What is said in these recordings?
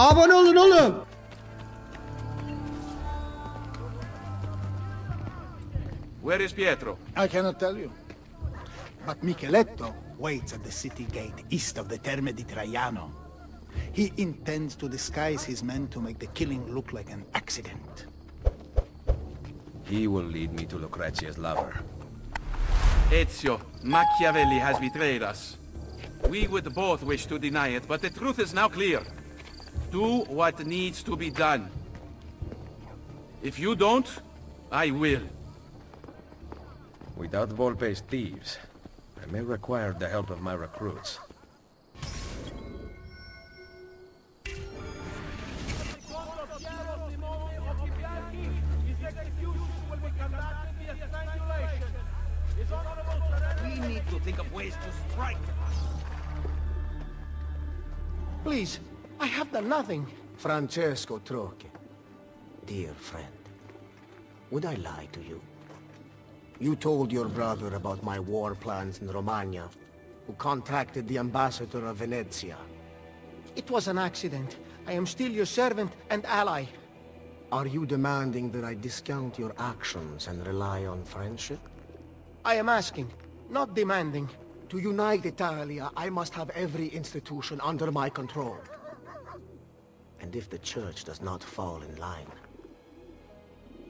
Abone olun oğlum. Where is Pietro? I cannot tell you. But Micheletto waits at the city gate east of the Terme di Traiano. He intends to disguise his men to make the killing look like an accident. He will lead me to Lucrezia's lover. Ezio, Machiavelli has betrayed us. We would both wish to deny it, but the truth is now clear. Do what needs to be done. If you don't, I will. Without Volpe's thieves, I may require the help of my recruits. We need to think of ways to strike. Please, I have done nothing. Francesco Troche. Dear friend, would I lie to you? You told your brother about my war plans in Romagna, who contacted the ambassador of Venezia. It was an accident. I am still your servant and ally. Are you demanding that I discount your actions and rely on friendship? I am asking, not demanding. To unite Italia, I must have every institution under my control. And if the Church does not fall in line,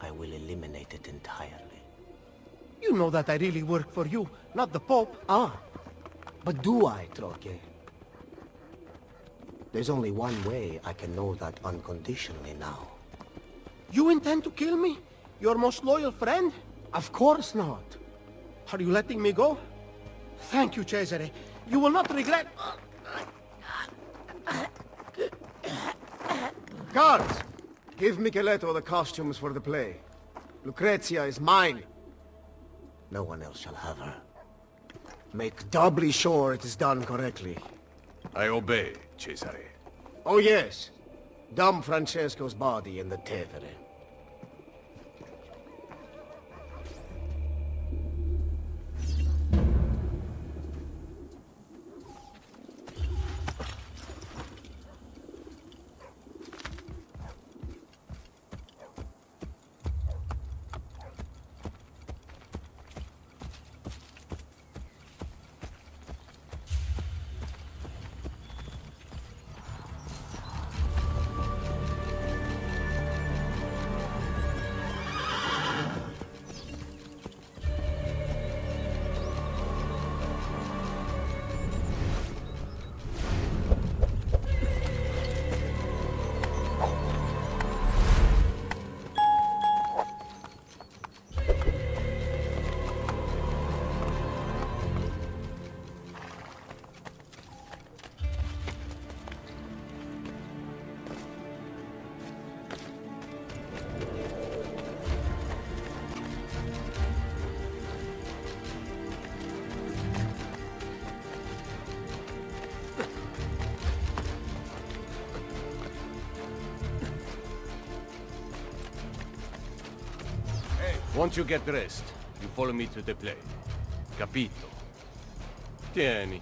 I will eliminate it entirely. You know that I really work for you, not the Pope. Ah, but do I, Troche? There's only one way I can know that unconditionally now. You intend to kill me? Your most loyal friend? Of course not. Are you letting me go? Thank you, Cesare. You will not regret... Guards! Give Micheletto the costumes for the play. Lucrezia is mine. No one else shall have her. Make doubly sure it is done correctly. I obey, Cesare. Oh yes. Dump Francesco's body in the Tevere. Once you get dressed, you follow me to the play. Capito? Tieni.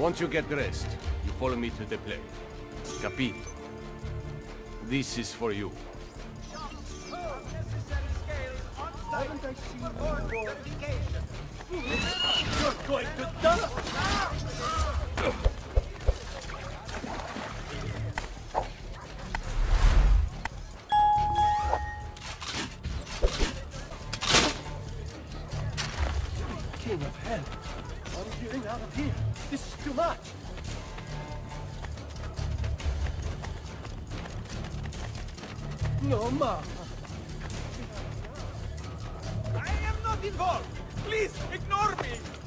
Once you get dressed, you follow me to the plane. Capito? This is for you. King No, ma. I am not involved! Please, ignore me!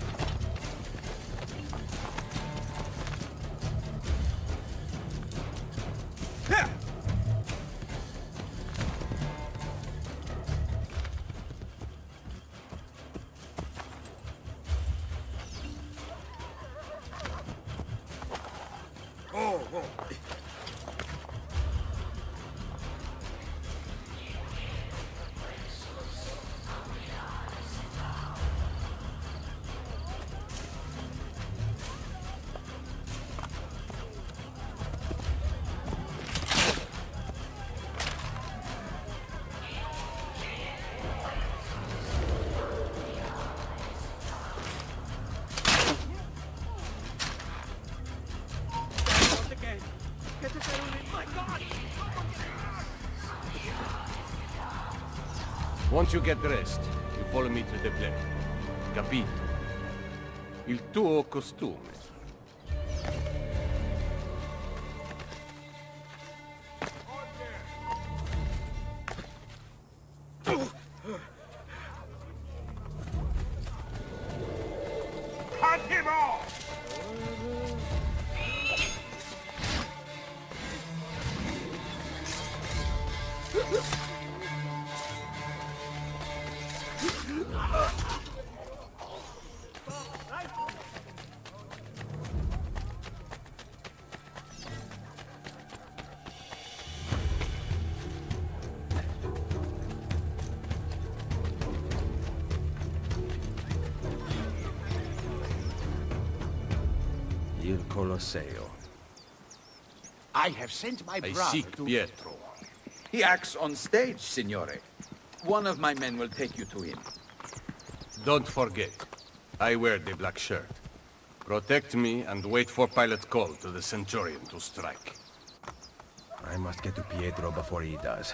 Once you get dressed, you follow me to the plane. Capito? Il tuo costume. Il Colosseo. I have sent my I brother seek to... Pietro. He acts on stage, signore. One of my men will take you to him. Don't forget, I wear the black shirt. Protect me and wait for Pilate call to the Centurion to strike. I must get to Pietro before he does.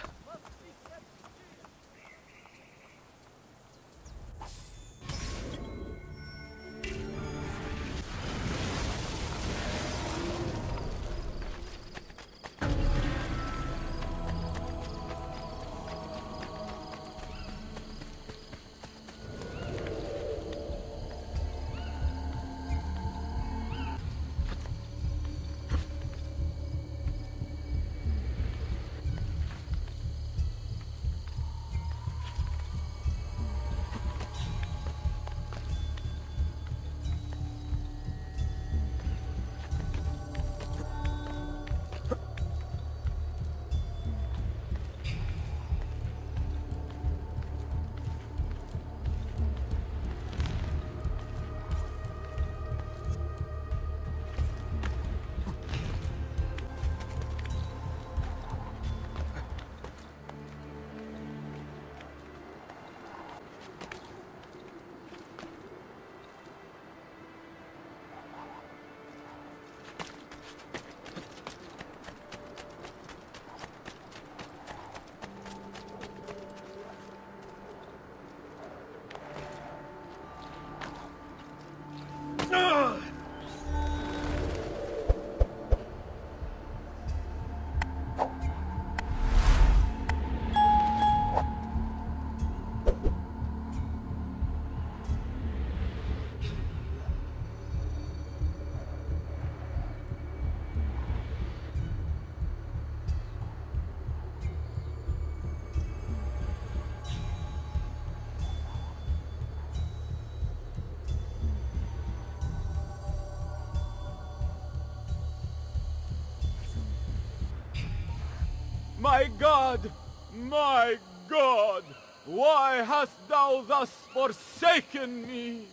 God! My God! Why hast thou thus forsaken me?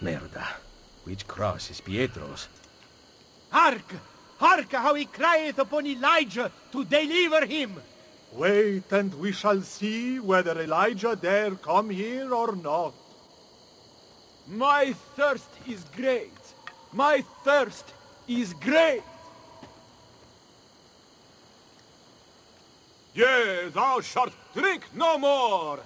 Merda. Which cross is Pietro's? Hark! Hark how he crieth upon Elijah to deliver him! Wait, and we shall see whether Elijah dare come here or not. My thirst is great. My thirst is great. Yea, thou shalt drink no more.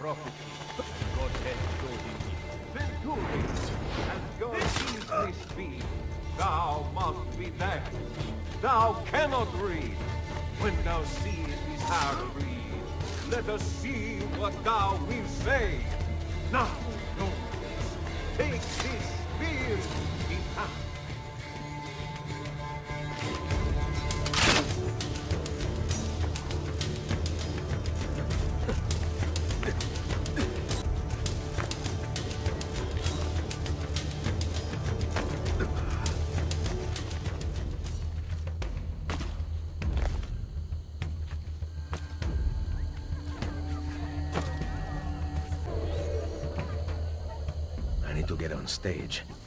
Prophecy. God has told him this, as God this be. Thou must be dead. Thou cannot read. When thou seest his heart breathe, let us see what thou wilt say. Now, no. Take this spear in hand. On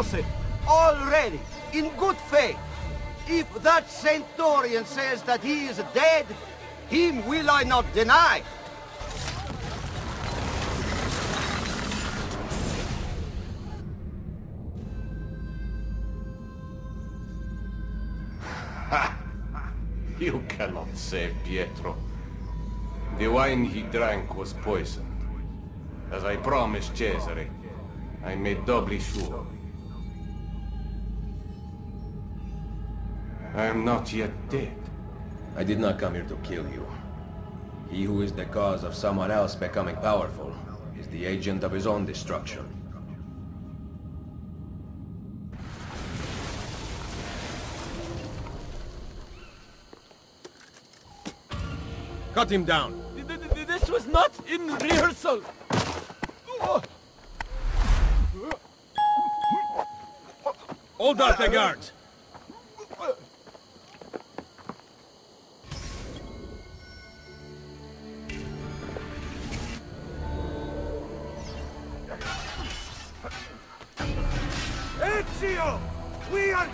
Joseph, already, in good faith. If that centurion says that he is dead, him will I not deny. You cannot save Pietro. The wine he drank was poisoned. As I promised Cesare, I made doubly sure. I am not yet dead. I did not come here to kill you. He who is the cause of someone else becoming powerful is the agent of his own destruction. Cut him down! This was not in rehearsal. Hold out the guards!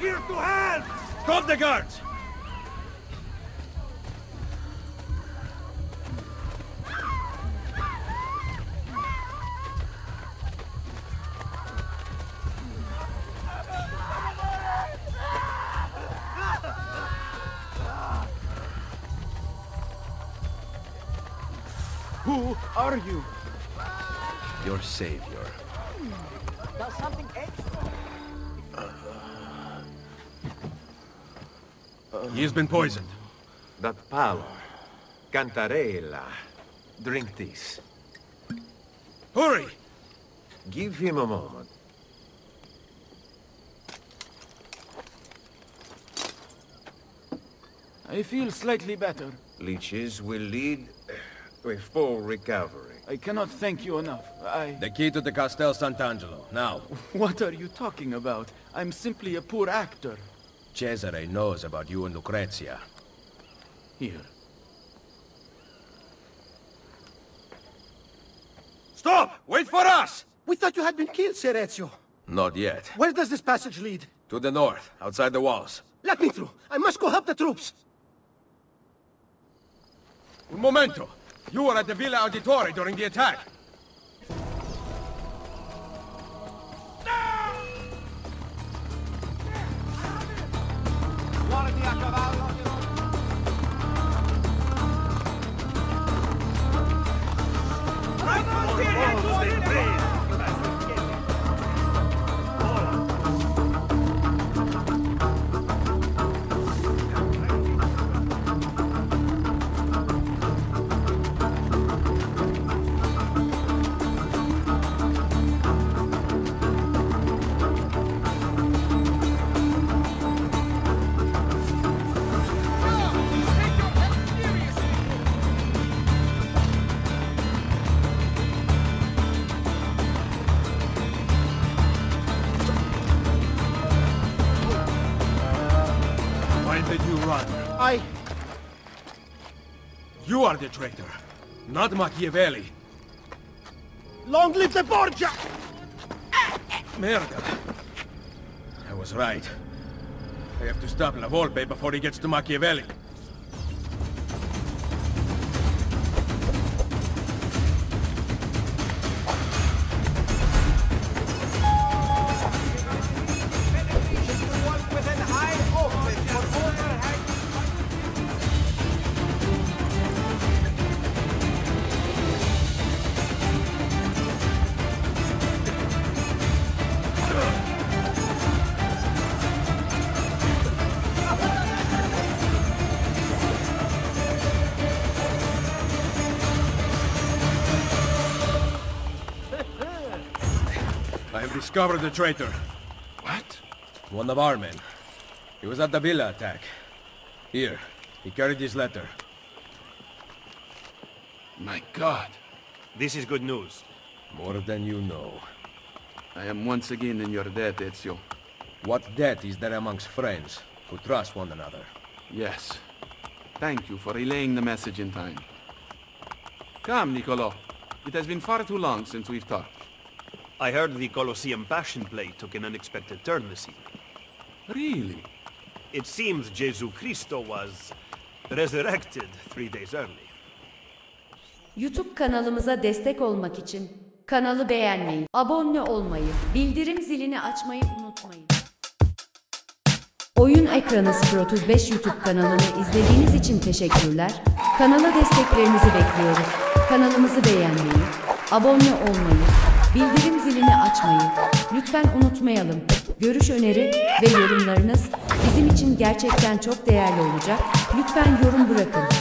here to help! Stop the guards! Who are you? Your savior. Does something? Has been poisoned. That pallor. Cantarella. Drink this. Hurry! Give him a moment. I feel slightly better. Leeches will lead uh, to a full recovery. I cannot thank you enough. I... The key to the Castel Sant'Angelo. Now, What are you talking about? I'm simply a poor actor. Cesare knows about you and Lucrezia. Here. Stop! Wait for us! We thought you had been killed, Ser Ezio. Not yet. Where does this passage lead? To the north, outside the walls. Let me through. I must go help the troops. Un momento! You were at the Villa Auditore during the attack. Why I... You are the traitor, not Machiavelli. Long live the Borgia! Merda. I was right. I have to stop La Volpe before he gets to Machiavelli. Discovered the traitor. What? One of our men. He was at the villa attack. Here, he carried this letter. My God. This is good news. More than you know. I am once again in your debt, Ezio. What debt is there amongst friends who trust one another? Yes. Thank you for relaying the message in time. Come, Niccolo. It has been far too long since we've talked. I heard the Colosseum Passion Play took an unexpected turn this evening. Really? It seems Jesu Christo was resurrected three days early. YouTube kanalımıza destek olmak için kanalı beğenmeyi, abone olmayı, bildirim zilini açmayı unutmayın. Oyun Ekranı 035 YouTube kanalını izlediğiniz için teşekkürler. Kanala desteklerinizi bekliyoruz. Kanalımızı beğenmeyi, abone olmayı, bildirim zilini açmayı lütfen unutmayalım. Görüş öneri ve yorumlarınız bizim için gerçekten çok değerli olacak. Lütfen yorum bırakın.